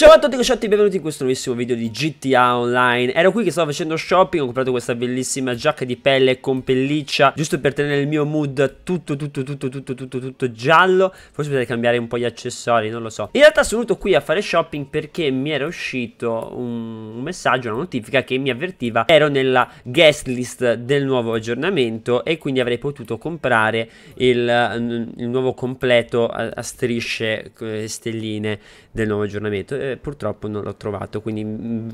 Ciao a tutti cosciotti e benvenuti in questo nuovissimo video di GTA Online. Ero qui che stavo facendo shopping, ho comprato questa bellissima giacca di pelle con pelliccia Giusto per tenere il mio mood tutto tutto tutto tutto tutto tutto giallo. Forse potrei cambiare un po' gli accessori, non lo so. In realtà sono venuto qui a fare shopping perché mi era uscito un, un messaggio, una notifica che mi avvertiva Ero nella guest list del nuovo aggiornamento e quindi avrei potuto comprare il, il nuovo completo a, a strisce, eh, stelline del nuovo aggiornamento purtroppo non l'ho trovato, quindi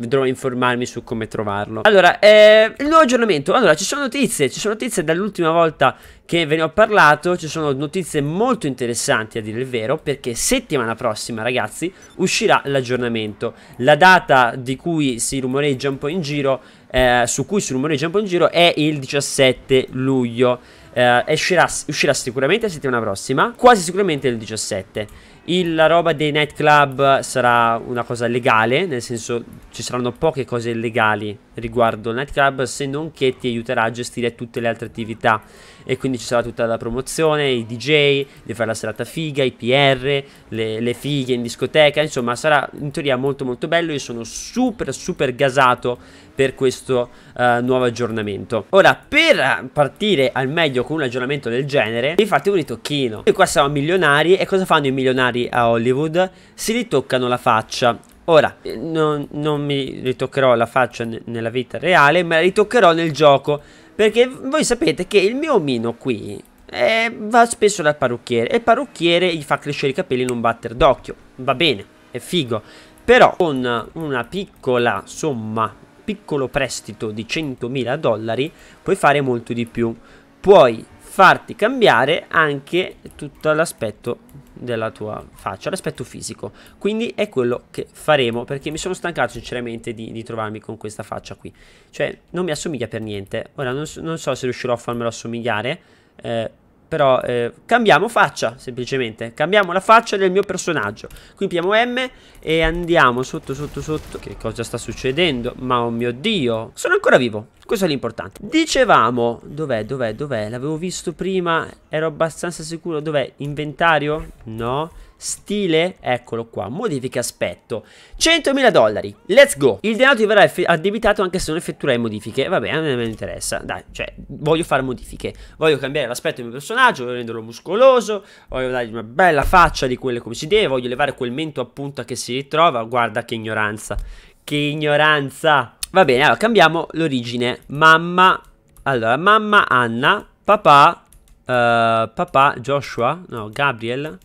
dovrò informarmi su come trovarlo. Allora, eh, il nuovo aggiornamento. Allora, ci sono notizie, ci sono notizie dall'ultima volta che ve ne ho parlato, ci sono notizie molto interessanti a dire il vero, perché settimana prossima, ragazzi, uscirà l'aggiornamento. La data di cui si rumoreggia un po' in giro, eh, su cui si rumoreggia un po' in giro, è il 17 luglio. Eh, uscirà, uscirà sicuramente la settimana prossima, quasi sicuramente il 17. Il, la roba dei nightclub sarà una cosa legale, nel senso ci saranno poche cose legali riguardo il nightclub se non che ti aiuterà a gestire tutte le altre attività e quindi ci sarà tutta la promozione, i DJ, di fare la serata figa, i PR, le, le fighe in discoteca, insomma sarà in teoria molto molto bello, io sono super super gasato per questo uh, nuovo aggiornamento. Ora, per partire al meglio con un aggiornamento del genere, infatti un ritocchino. E qua siamo milionari e cosa fanno i milionari a Hollywood? Si ritoccano la faccia. Ora, non, non mi ritoccherò la faccia nella vita reale, ma la ritoccherò nel gioco. Perché voi sapete che il mio omino qui eh, va spesso dal parrucchiere e il parrucchiere gli fa crescere i capelli in un batter d'occhio. Va bene, è figo. Però con una piccola somma, piccolo prestito di 100.000 dollari, puoi fare molto di più. Puoi farti cambiare anche tutto l'aspetto della tua faccia, l'aspetto fisico. Quindi è quello che faremo perché mi sono stancato sinceramente di, di trovarmi con questa faccia qui. Cioè non mi assomiglia per niente. Ora non, non so se riuscirò a farmelo assomigliare. Eh, però eh, cambiamo faccia, semplicemente. Cambiamo la faccia del mio personaggio. Qui piamo M e andiamo sotto, sotto, sotto. Che cosa sta succedendo? Ma oh mio Dio. Sono ancora vivo. Questo è l'importante. Dicevamo, dov'è, dov'è, dov'è? L'avevo visto prima, ero abbastanza sicuro. Dov'è? Inventario? No. Stile, eccolo qua, modifica aspetto. 100.000 dollari, let's go. Il denaro ti verrà addebitato anche se non effettuerai modifiche. Vabbè, a me non interessa. Dai, cioè, voglio fare modifiche. Voglio cambiare l'aspetto del mio personaggio Voglio renderlo muscoloso Voglio dargli una bella faccia di quelle come si deve Voglio levare quel mento a punta che si ritrova. Guarda che ignoranza Che ignoranza. Va bene, allora cambiamo l'origine. Mamma Allora, mamma Anna Papà uh, Papà Joshua No, Gabriel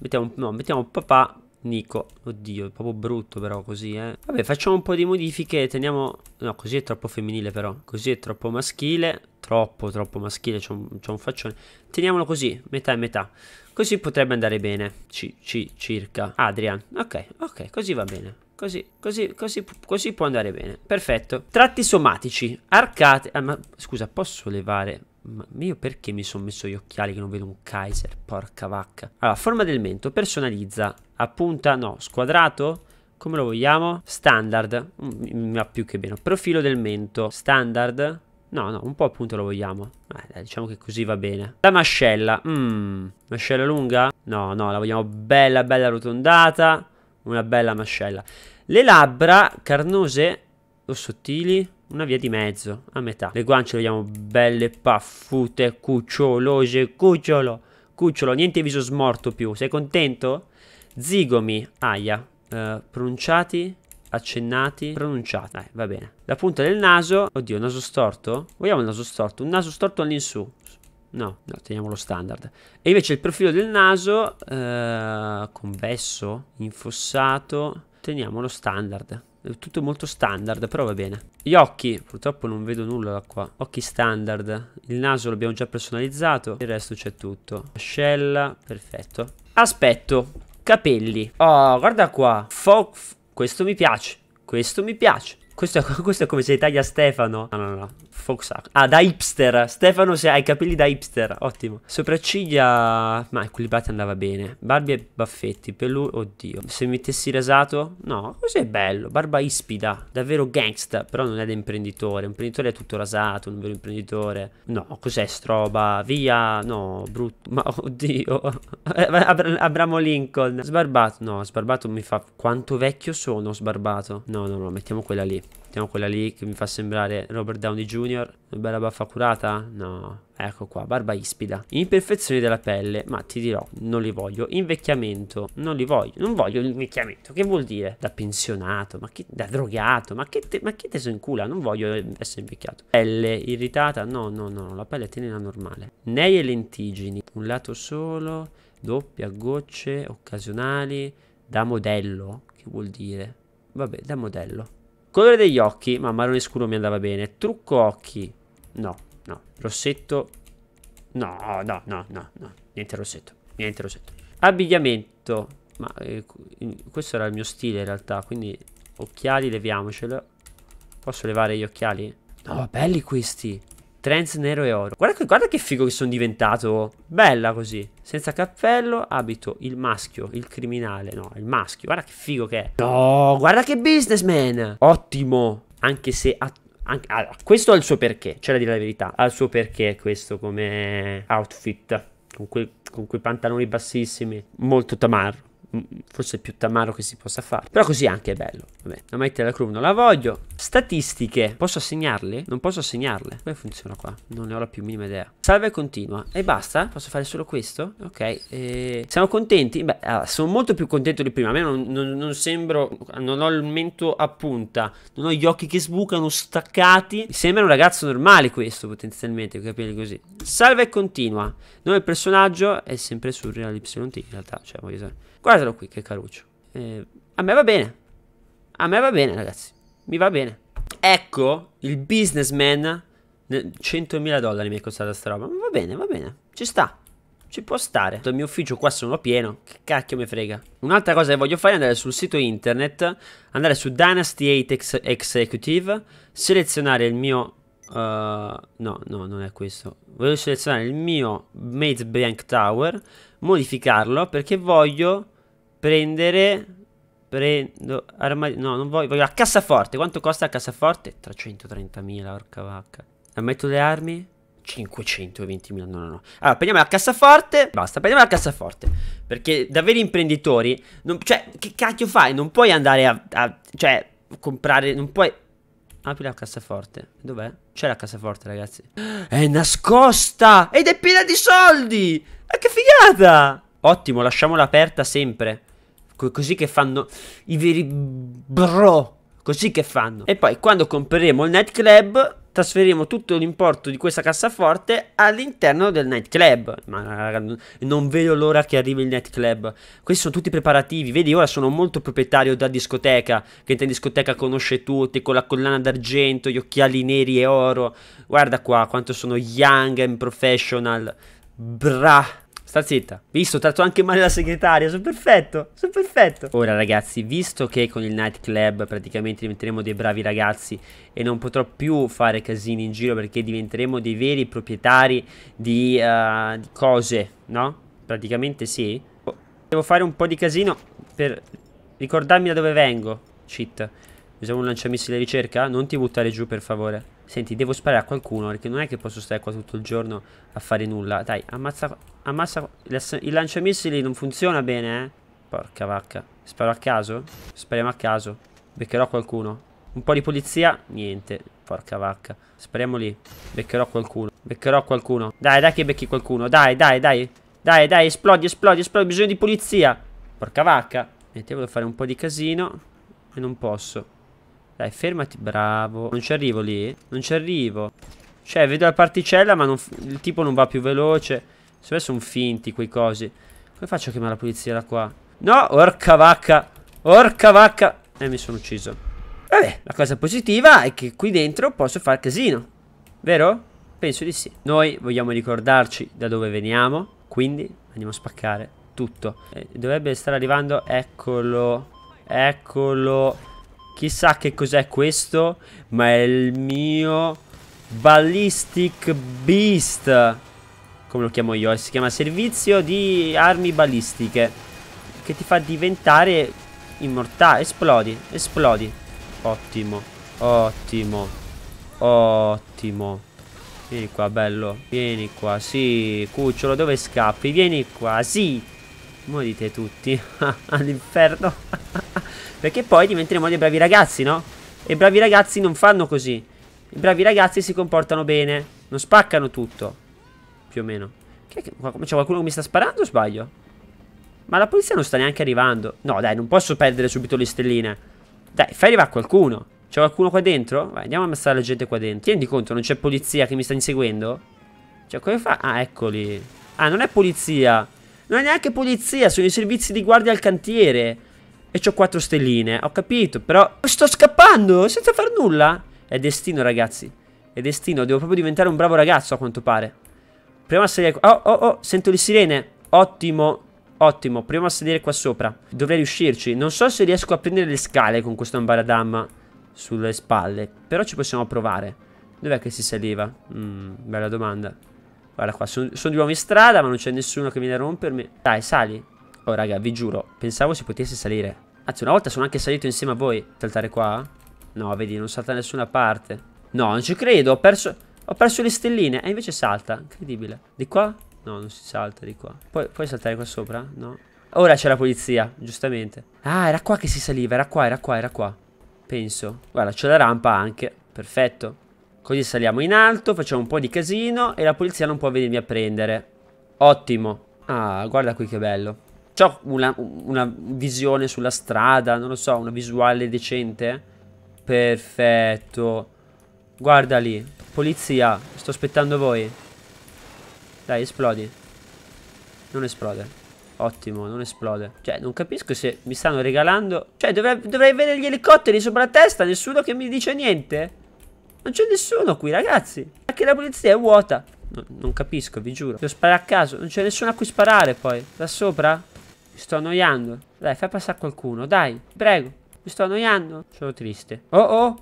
Mettiamo, no, mettiamo papà Nico. Oddio, è proprio brutto però così, eh. Vabbè, facciamo un po' di modifiche, teniamo... No, così è troppo femminile però. Così è troppo maschile. Troppo, troppo maschile, c'è un, un, faccione. Teniamolo così, metà e metà. Così potrebbe andare bene. C, C, circa. Adrian. Ok, ok, così va bene. Così, così, così, così può andare bene. Perfetto. Tratti somatici. Arcate... Ah, ma scusa, posso levare... Ma io perché mi sono messo gli occhiali che non vedo un Kaiser? Porca vacca. Allora, forma del mento, personalizza. A punta, no. Squadrato? Come lo vogliamo? Standard. Mm, mi va più che bene. Profilo del mento. Standard. No, no, un po' appunto lo vogliamo. Eh, diciamo che così va bene. La mascella. Mmm. Mascella lunga? No, no, la vogliamo bella, bella arrotondata. Una bella mascella. Le labbra carnose o sottili? Una via di mezzo, a metà. Le guance le vediamo belle paffute, cucciolose, cucciolo. Cucciolo, niente viso smorto più. Sei contento? Zigomi, aia. Uh, pronunciati, accennati, pronunciati. Dai, va bene. La punta del naso. Oddio, naso storto? Vogliamo il naso storto? Un naso storto all'insù. No, no, teniamo lo standard. E invece il profilo del naso, uh, convesso, infossato, teniamo lo standard. Tutto molto standard, però va bene. Gli occhi, purtroppo non vedo nulla da qua. Occhi standard. Il naso l'abbiamo già personalizzato. Il resto c'è tutto. Ascella, perfetto. Aspetto. Capelli. Oh, guarda qua. Fo questo mi piace. Questo mi piace. Questo è, questo è come se taglia Stefano. No, no, no. Foxac. Ah, da hipster. Stefano se hai i capelli da hipster. Ottimo. Sopracciglia... Ma equilibrati andava bene. Barbi e baffetti. Pelu... Oddio. Se mettessi rasato... No, così è bello. Barba ispida. Davvero gangsta. Però non è da imprenditore. Un imprenditore è tutto rasato. Un vero imprenditore. No, cos'è stroba? Via. No, brutto. Ma oddio. Abramo Lincoln. Sbarbato. No, sbarbato mi fa... Quanto vecchio sono sbarbato? No, no, no. Mettiamo quella lì. Mettiamo quella lì che mi fa sembrare Robert Downey Jr. Una bella baffa curata? No. Ecco qua, barba ispida. Imperfezioni della pelle, ma ti dirò, non li voglio. Invecchiamento, non li voglio. Non voglio l'invecchiamento. Che vuol dire? Da pensionato, ma che, da drogato, ma che, te, ma che te in culo? Non voglio essere invecchiato. Pelle irritata? No, no, no, la pelle tenera normale. Nei e lentigini, un lato solo, doppia, gocce, occasionali, da modello. Che vuol dire? Vabbè, da modello. Colore degli occhi, ma marrone scuro mi andava bene. Trucco occhi, no, no. Rossetto, no, no, no, no, no. Niente rossetto, niente rossetto. Abbigliamento, ma eh, questo era il mio stile in realtà, quindi occhiali leviamocelo. Posso levare gli occhiali? No, belli questi. Trends nero e oro. Guarda, guarda che figo che sono diventato. Bella così. Senza cappello, abito il maschio, il criminale. No, il maschio. Guarda che figo che è. No, guarda che businessman. Ottimo. Anche se anche, allora, questo ha il suo perché, c'è da dire la verità. Ha il suo perché questo come outfit. Con, quei, con quei pantaloni bassissimi. Molto tamarro forse più tamaro che si possa fare. Però così anche è bello. Vabbè, la maglietta della crew non la voglio. Statistiche. Posso assegnarle? Non posso assegnarle. Come funziona qua? Non ne ho la più minima idea. Salva e continua. E basta? Posso fare solo questo? Ok. E... Siamo contenti? Beh, allora, sono molto più contento di prima. A me non, non, non, sembro... Non ho il mento a punta. Non ho gli occhi che sbucano staccati. Mi sembra un ragazzo normale questo, potenzialmente. Capelli così. Salva e continua. Noi il personaggio è sempre su Real YT in realtà. Cioè, voglio dire... Guardalo qui che caruccio. Eh, a me va bene. A me va bene, ragazzi. Mi va bene. Ecco il businessman. 100.000 dollari mi è costata sta roba. Ma va bene, va bene. Ci sta. Ci può stare. Il mio ufficio qua sono pieno. Che cacchio mi frega. Un'altra cosa che voglio fare è andare sul sito internet. Andare su Dynasty 8 Executive. Selezionare il mio... Uh, no, no, non è questo. Voglio selezionare il mio Mate Bank Tower. Modificarlo perché voglio prendere prendo armadio no non voglio voglio la cassaforte. Quanto costa la cassaforte? 330.000 orca vacca. Ammetto le armi? 520.000 no no no. Allora prendiamo la cassaforte basta prendiamo la cassaforte. Perché da veri imprenditori non, cioè che cacchio fai? Non puoi andare a, a cioè comprare non puoi apri la cassaforte. Dov'è? C'è la cassaforte ragazzi. È nascosta! Ed è piena di soldi! E che figata! Ottimo lasciamola aperta sempre. Così che fanno i veri bro. Così che fanno. E poi quando compreremo il nightclub trasferiremo tutto l'importo di questa cassaforte all'interno del nightclub. Ma non vedo l'ora che arrivi il nightclub. Questi sono tutti preparativi. Vedi, ora sono molto proprietario da discoteca. Che in discoteca conosce tutti, con la collana d'argento, gli occhiali neri e oro. Guarda qua quanto sono young and professional. Bra. Sta zitta. Visto, tratto anche male la segretaria. Sono perfetto. Sono perfetto. Ora, ragazzi, visto che con il nightclub praticamente diventeremo dei bravi ragazzi e non potrò più fare casini in giro perché diventeremo dei veri proprietari di, uh, di cose, no? Praticamente sì. Devo fare un po' di casino per ricordarmi da dove vengo. Cheat. Usiamo un lanciamissili di ricerca? Non ti buttare giù, per favore. Senti, devo sparare a qualcuno perché non è che posso stare qua tutto il giorno a fare nulla. Dai, ammazza... Ammazza... Il lanciamissili non funziona bene, eh? Porca vacca. Sparo a caso? Spariamo a caso. Beccherò qualcuno. Un po' di polizia? Niente. Porca vacca. Spariamo lì. Beccherò qualcuno. Beccherò qualcuno. Dai, dai che becchi qualcuno. Dai, dai, dai. Dai, dai, esplodi, esplodi, esplodi. Bisogno di polizia. Porca vacca. Niente, volevo fare un po' di casino. E non posso. Dai, fermati, bravo. Non ci arrivo lì? Non ci arrivo. Cioè, vedo la particella, ma il tipo non va più veloce. Secondo me sono finti quei cosi. Come faccio a chiamare la polizia da qua? No, orca vacca. Orca vacca. E eh, mi sono ucciso. Vabbè, la cosa positiva è che qui dentro posso fare casino. Vero? Penso di sì. Noi vogliamo ricordarci da dove veniamo. Quindi andiamo a spaccare tutto. Eh, dovrebbe stare arrivando. Eccolo. Eccolo. Chissà che cos'è questo, ma è il mio Ballistic Beast. Come lo chiamo io? Si chiama servizio di armi balistiche. Che ti fa diventare immortale. Esplodi, esplodi. Ottimo, ottimo, ottimo. Vieni qua, bello. Vieni qua, sì. Cucciolo, dove scappi? Vieni qua, sì. Morite tutti. All'inferno. Perché poi diventeremo dei bravi ragazzi, no? E i bravi ragazzi non fanno così. I bravi ragazzi si comportano bene. Non spaccano tutto. Più o meno. C'è qualcuno che mi sta sparando o sbaglio? Ma la polizia non sta neanche arrivando. No, dai, non posso perdere subito le stelline. Dai, fai arrivare qualcuno. C'è qualcuno qua dentro? Vai, andiamo a ammazzare la gente qua dentro. Tieni conto, non c'è polizia che mi sta inseguendo? Cioè, come fa? Ah, eccoli. Ah, non è polizia. Non è neanche polizia, sono i servizi di guardia al cantiere. E ho quattro stelline, ho capito, però... Sto scappando, senza far nulla. È destino, ragazzi. È destino, devo proprio diventare un bravo ragazzo, a quanto pare. Proviamo a salire... Oh, oh, oh, sento le sirene. Ottimo, ottimo. Proviamo a salire qua sopra. Dovrei riuscirci. Non so se riesco a prendere le scale con questo ambaradam sulle spalle. Però ci possiamo provare. Dov'è che si saliva? Mm, bella domanda. Guarda qua, sono, sono di nuovo in strada, ma non c'è nessuno che viene a rompermi. Dai, sali. Oh, raga, vi giuro, pensavo si potesse salire. Anzi, una volta sono anche salito insieme a voi. Saltare qua? No, vedi, non salta da nessuna parte. No, non ci credo, ho perso... Ho perso le stelline. E invece salta, incredibile. Di qua? No, non si salta di qua. Pu puoi saltare qua sopra? No. Ora c'è la polizia, giustamente. Ah, era qua che si saliva, era qua, era qua, era qua. Penso. Guarda, c'è la rampa anche. Perfetto. Così saliamo in alto, facciamo un po' di casino e la polizia non può venirmi a prendere. Ottimo. Ah, guarda qui che bello. C'ho una, una visione sulla strada, non lo so, una visuale decente. Perfetto. Guarda lì. Polizia, sto aspettando voi. Dai, esplodi. Non esplode. Ottimo, non esplode. Cioè, non capisco se mi stanno regalando... Cioè, dovrei, dovrei avere gli elicotteri sopra la testa, nessuno che mi dice niente. Non c'è nessuno qui, ragazzi. Anche la polizia è vuota. No, non capisco, vi giuro. Devo sparare a caso. Non c'è nessuno a cui sparare, poi. Da sopra? Mi sto annoiando. Dai, fai passare qualcuno. Dai, prego. Mi sto annoiando. Sono triste. Oh, oh.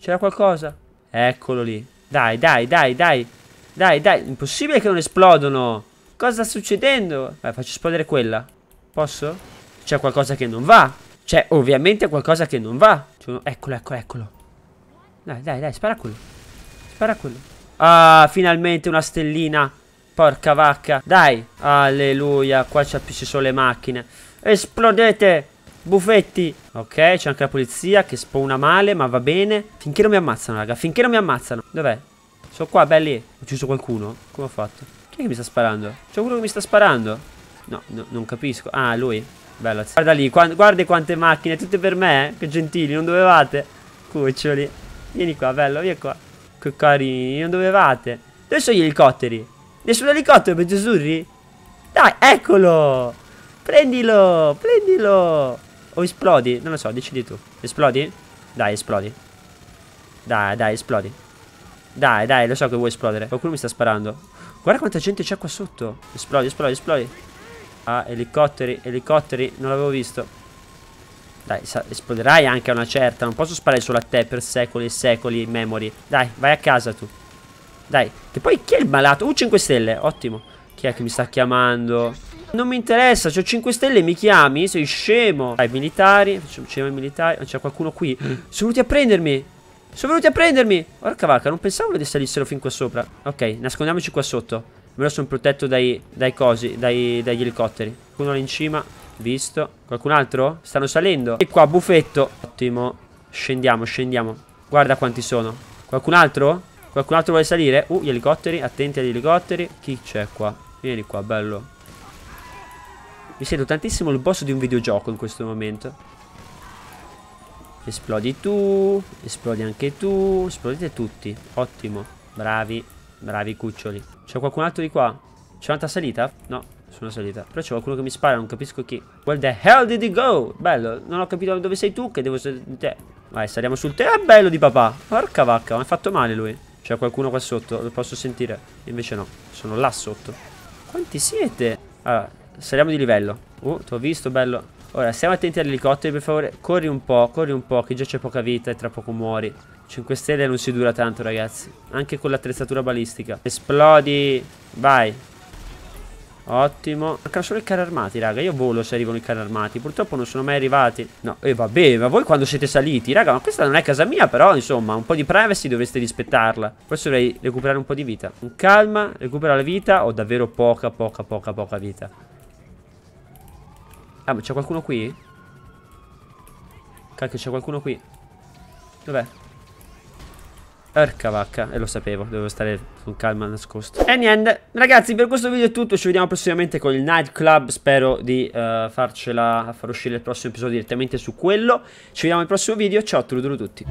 C'era qualcosa. Eccolo lì. Dai, dai, dai, dai. Dai, dai. Impossibile che non esplodono. Cosa sta succedendo? Vai, faccio esplodere quella. Posso? C'è qualcosa che non va. C'è ovviamente qualcosa che non va. Eccolo, eccolo, eccolo. Dai, dai, dai, spara quello. Spara quello. Ah, finalmente una stellina. Porca vacca. Dai. Alleluia. Qua ci sono le macchine. Esplodete. Buffetti. Ok, c'è anche la polizia che spawna male, ma va bene. Finché non mi ammazzano, raga. Finché non mi ammazzano. Dov'è? Sono qua, belli. Ho ucciso qualcuno? Come ho fatto? Chi è che mi sta sparando? C'è uno che mi sta sparando? No, no non capisco. Ah, lui. Bello. Guarda lì, guarda quante macchine, tutte per me, eh? Che gentili, non dovevate. Cuccioli. Vieni qua, bello, vieni qua. Che carini, non dovevate. Dove sono gli elicotteri? Nessun elicottero per Gesurri? Dai, eccolo! Prendilo, prendilo! O esplodi? Non lo so, decidi tu. Esplodi? Dai, esplodi. Dai, dai, esplodi. Dai, dai, lo so che vuoi esplodere. Qualcuno mi sta sparando. Guarda quanta gente c'è qua sotto. Esplodi, esplodi, esplodi. Ah, elicotteri, elicotteri. Non l'avevo visto. Dai, esploderai anche a una certa. Non posso sparare solo a te per secoli e secoli in memory. Dai, vai a casa tu. Dai. Che poi chi è il malato? Uh, 5 stelle. Ottimo. Chi è che mi sta chiamando? Non mi interessa, ho 5 stelle, mi chiami? Sei scemo. Dai, militari. Facciamo i militari. C'è qualcuno qui. Sono venuti a prendermi. Sono venuti a prendermi Porca vacca non pensavo che salissero fin qua sopra Ok nascondiamoci qua sotto Ora sono protetto dai, dai cosi dai, Dagli elicotteri Uno là in cima Visto Qualcun altro? Stanno salendo E qua buffetto Ottimo Scendiamo scendiamo Guarda quanti sono Qualcun altro? Qualcun altro vuole salire? Uh gli elicotteri Attenti agli elicotteri Chi c'è qua? Vieni qua bello Mi sento tantissimo il boss di un videogioco in questo momento Esplodi tu, esplodi anche tu, esplodite tutti. Ottimo, bravi, bravi cuccioli. C'è qualcun altro di qua? C'è un'altra salita? No, sono salita. Però c'è qualcuno che mi spara, non capisco chi. Where the hell did he go? Bello, non ho capito dove sei tu, che devo te. Vai, saliamo sul te. È bello di papà. Porca vacca, mi ha fatto male lui. C'è qualcuno qua sotto, lo posso sentire. Invece no, sono là sotto. Quanti siete? Allora, saliamo di livello. Uh, ti ho visto, bello. Ora, stiamo attenti agli elicotteri, per favore. Corri un po', corri un po', che già c'è poca vita e tra poco muori. 5 stelle non si dura tanto, ragazzi. Anche con l'attrezzatura balistica. Esplodi. Vai. Ottimo. Mancano solo i carri armati, raga. Io volo se arrivano i carri armati. Purtroppo non sono mai arrivati. No, e eh, vabbè, ma voi quando siete saliti? Raga, ma questa non è casa mia, però, insomma, un po' di privacy dovreste rispettarla. Forse dovrei recuperare un po' di vita. Con calma, recupera la vita. Ho davvero poca, poca, poca, poca vita. Ah, ma c'è qualcuno qui? Cacchio, c'è qualcuno qui. Dov'è? Porca vacca, e lo sapevo, dovevo stare con calma nascosto. E niente, ragazzi, per questo video è tutto, ci vediamo prossimamente con il nightclub, spero di uh, farcela, far uscire il prossimo episodio direttamente su quello. Ci vediamo al prossimo video, ciao, truduro tutti.